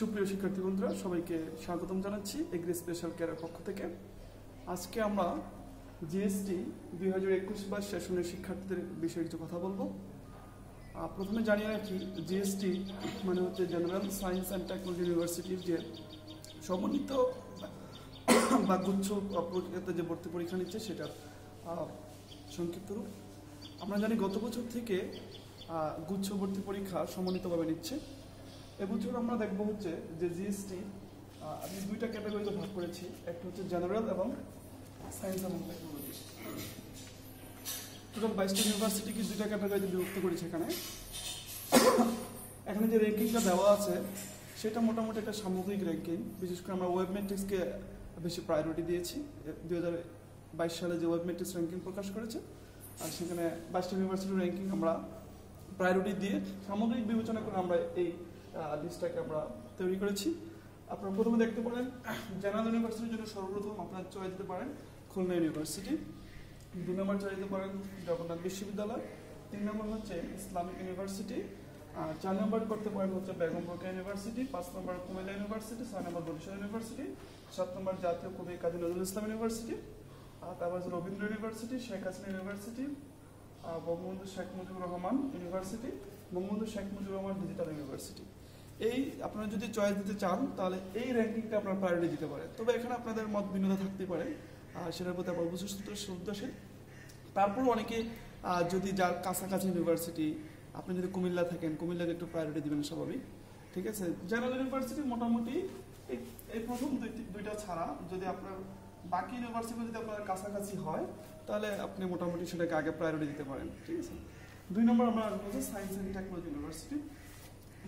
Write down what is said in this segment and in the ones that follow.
সুপ্রিয় শিক্ষার্থী বন্ধুরা সবাইকে স্বাগতম জানাচ্ছি এগ্রি স্পেশাল কেয়ারের পক্ষ থেকে। আজকে আমরা জিএসটি দুই হাজার একুশ বা সেশনের শিক্ষার্থীদের বিষয়ে কিছু কথা বলব। প্রথমে জানিয়ে রাখি জিএসটি মানে হচ্ছে জেনারেল সায়েন্স অ্যান্ড টেকনোলজি ইউনিভার্সিটির যে সমন্বিত বা গুচ্ছ প্রক্রিয়াতে যে ভর্তি পরীক্ষা নিচ্ছে আহ, সংক্ষিপ্ত রূপ। আমরা জানি গত বছর থেকে গুচ্ছ ভর্তি পরীক্ষা সমন্বিতভাবে নিচ্ছে। এবছর আমরা দেখব হচ্ছে যে জিএসটি আমি দুইটা ক্যাটাগরিতে ভাগ করেছি। একটা হচ্ছে জেনারেল এবং সায়েন্স এবং টেকনোলজি টোটাল বাইশটা ইউনিভার্সিটিকে দুইটা ক্যাটাগরিতে বিভক্ত করেছি এখানে। এখানে যে র্যাঙ্কিংটা দেওয়া আছে, সেটা মোটামুটি একটা সামগ্রিক র্যাঙ্কিং বিশেষ করে আমরা ওয়েব মেট্রিক্সকে বেশি প্রায়োরিটি দিয়েছি। দুই হাজার বাইশ সালে যে ওয়েব মেট্রিক্স র্যাঙ্কিং প্রকাশ করেছে, আর সেখানে বাইশটা ইউনিভার্সিটির র্যাঙ্কিং আমরা প্রায়োরিটি দিয়ে সামগ্রিক বিবেচনা করে আমরা এই লিস্টটাকে আমরা তৈরি করেছি। আপনারা প্রথমে দেখতে পারেন জেনারেল ইউনিভার্সিটির জন্য সর্বপ্রথম আপনারা চয়েস দিতে পারেন খুলনা ইউনিভার্সিটি দুই নম্বর চয়েস দিতে পারেন জগন্নাথ বিশ্ববিদ্যালয়। তিন নম্বর হচ্ছে ইসলামিক ইউনিভার্সিটি আর চার নম্বর করতে পারেন হচ্ছে বেগম ইউনিভার্সিটি পাঁচ নম্বর কুমিল্লা ইউনিভার্সিটি ছয় নম্বর বরিশাল ইউনিভার্সিটি সাত নম্বর জাতীয় কবি কাজী নজরুল ইসলাম ইউনিভার্সিটি আর তারপর Rabindra university Sheikh Hasina university Bangabandhu Sheikh Mujibur Rahman university Bangabandhu Sheikh Mujibur Rahman digital university এই আপনারা যদি চয়েস দিতে চান, তাহলে এই র্যাঙ্কিংটা আপনার প্রায়োরিটি দিতে পারে তবে এখানে আপনাদের মত ভিন্নতা থাকতে পারে আর সেটার প্রতি আমার অবশ্যই শ্রদ্ধাশীল। তারপর অনেকে যদি যার কাছাকাছি ইউনিভার্সিটি আপনি যদি কুমিল্লা থাকেন, কুমিল্লাকে একটু প্রায়োরিটি দিবেন স্বাভাবিক, ঠিক আছে? জেনারেল ইউনিভার্সিটি মোটামুটি এই- প্রথম দুইটি- দুইটা ছাড়া যদি আপনার বাকি ইউনিভার্সিটি যদি আপনার কাছাকাছি হয়, তাহলে আপনি মোটামুটি সেটাকে আগে প্রায়োরিটি দিতে পারেন, ঠিক আছে? দুই নম্বর আমরা হচ্ছে সায়েন্স অ্যান্ড টেকনোলজি ইউনিভার্সিটি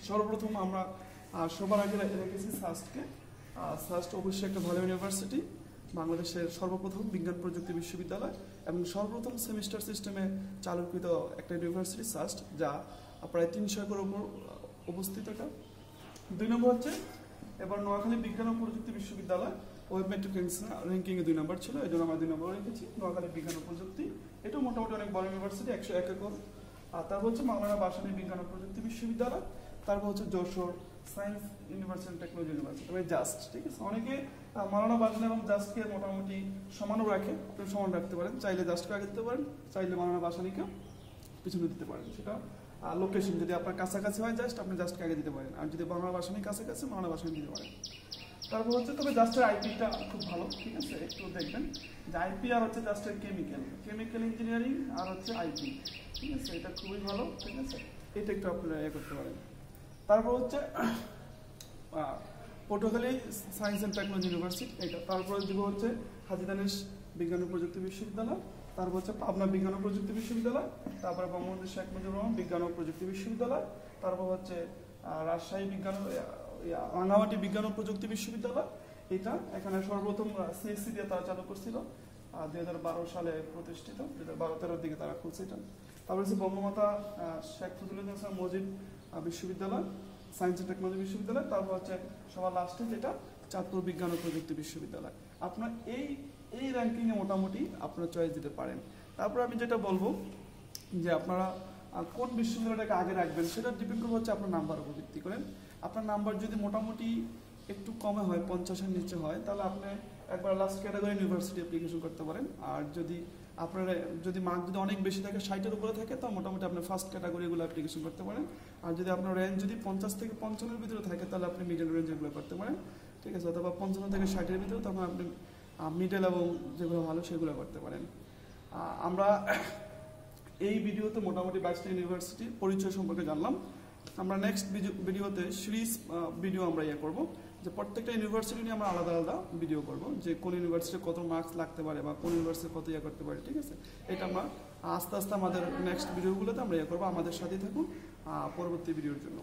সর্বপ্রথম আমরা সবার আগে রেখেছি সাস্টকে সাস্ট অবশ্যই একটা ভালো ইউনিভার্সিটি, বাংলাদেশের সর্বপ্রথম বিজ্ঞান প্রযুক্তি বিশ্ববিদ্যালয় এবং সর্বপ্রথম সেমিস্টার সিস্টেমে চালুকৃত একটা ইউনিভার্সিটি সাস্ট যা প্রায় তিনশো একর উপর অবস্থিত এটা। দুই নম্বর হচ্ছে, এবার নোয়াখালী বিজ্ঞান ও প্রযুক্তি বিশ্ববিদ্যালয়, ওয়েব মেট্রিক র্যাঙ্কিং এ দুই নম্বর ছিল, এই জন্য আমরা দুই নম্বর রেখেছি, নোয়াখালী বিজ্ঞান ও প্রযুক্তি। এটাও মোটামুটি অনেক বড় ইউনিভার্সিটি, একশো এক একর। আর তারপর হচ্ছে মাওলানা বাসানী বিজ্ঞান ও প্রযুক্তি বিশ্ববিদ্যালয়। তারপর হচ্ছে Jessore science university technology university তবে জাস্ট ঠিক আছে? অনেকে আহ, মাওলানা বাসানী এবং জাস্টকে মোটামুটি সমানও রাখে আপনি সমান রাখতে পারেন। চাইলে জাস্টকে আগে দিতে পারেন চাইলে মাওলানা বাসানীকে পিছনে দিতে পারেন। সেটা লোকেশন যদি আপনার কাছাকাছি হয় জাস্ট আপনি জাস্টকে আগে দিতে পারেন। আর যদি বাংলা ভাষানি কাছাকাছি বাংলা ভাষানি দিতে পারেন। তারপর হচ্ছে তবে জাস্টের আইপিটা খুব ভালো ঠিক আছে? একটু দেখবেন। যে আইপি আর হচ্ছে জাস্টের কেমিক্যাল কেমিক্যাল ইঞ্জিনিয়ারিং আর হচ্ছে আইপি ঠিক আছে? এটা খুবই ভালো ঠিক আছে? এটা একটু আপনারা ইয়ে করতে পারেন। তারপর হচ্ছে Patuakhali science and technology university এটা। তারপরে দিব হচ্ছে হাজি দানেশ বিজ্ঞান ও প্রযুক্তি বিশ্ববিদ্যালয়, তারপর হচ্ছে পাবনা বিজ্ঞান ও প্রযুক্তি বিশ্ববিদ্যালয়, তারপরে বঙ্গবন্ধু শেখ মুজিবুর রহমান বিজ্ঞান ও প্রযুক্তি বিশ্ববিদ্যালয়, তারপর হচ্ছে রাজশাহী বিজ্ঞান রাঙামাটি বিজ্ঞান ও প্রযুক্তি বিশ্ববিদ্যালয়। এটা এখানে সর্বপ্রথম সিএসসি দিয়ে তারা চালু করছিল দুই হাজার বারো সালে প্রতিষ্ঠিত, দুই হাজার বারো তেরোর দিকে তারা খুলছে এটা। তারপর হচ্ছে বঙ্গমাতা শেখ মুজিবুল হাসান বিশ্ববিদ্যালয় সায়েন্স অ্যান্ড টেকনোলজি বিশ্ববিদ্যালয়, তারপর হচ্ছে সবার লাস্টে যেটা চাঁদপুর বিজ্ঞান ও প্রযুক্তি বিশ্ববিদ্যালয়। আপনার এই এই র্যাঙ্কিংয়ে মোটামুটি আপনারা চয়েস দিতে পারেন। তারপর আমি যেটা বলব যে আপনারা কোন বিশ্ববিদ্যালয়টাকে আগে রাখবেন, সেটা ডিপেন্ড করবে হচ্ছে আপনার নাম্বার উপর ভিত্তি করেন আপনার নাম্বার যদি মোটামুটি একটু কমে হয়, পঞ্চাশের নিচে হয়, তাহলে আপনি একবার লাস্ট ক্যাটাগরি ইউনিভার্সিটি অ্যাপ্লিকেশন করতে পারেন। আর যদি আপনার যদি মার্ক যদি অনেক বেশি থাকে, ষাটের উপরে থাকে, তো মোটামুটি আপনি ফার্স্ট ক্যাটাগরিগুলো অ্যাপ্লিকেশন করতে পারেন। আর যদি আপনার রেঞ্জ যদি পঞ্চাশ থেকে পঞ্চান্নের ভিতরে থাকে, তাহলে আপনি মিডল রেঞ্জেগুলো করতে পারেন। ঠিক আছে? অথবা পঞ্চান্ন থেকে ষাটের ভিতরে তখন আপনি মিডল এবং যেগুলো ভালো সেগুলো করতে পারেন। আমরা এই ভিডিওতে মোটামুটি বাইশটা ইউনিভার্সিটির পরিচয় সম্পর্কে জানলাম। আমরা নেক্সট ভিডিওতে সিরিজ ভিডিও আমরা ইয়ে করব। যে প্রত্যেকটা ইউনিভার্সিটি নিয়ে আমরা আলাদা আলাদা ভিডিও করব, যে কোন ইউনিভার্সিটি কত মার্কস লাগতে পারে বা কোন ইউনিভার্সিটি কত ইয়ে করতে পারে, ঠিক আছে? এটা আমরা আস্তে আস্তে আমাদের নেক্সট ভিডিওগুলোতে আমরা ইয়ে করব, আমাদের সাথেই থাকুন পরবর্তী ভিডিওর জন্য।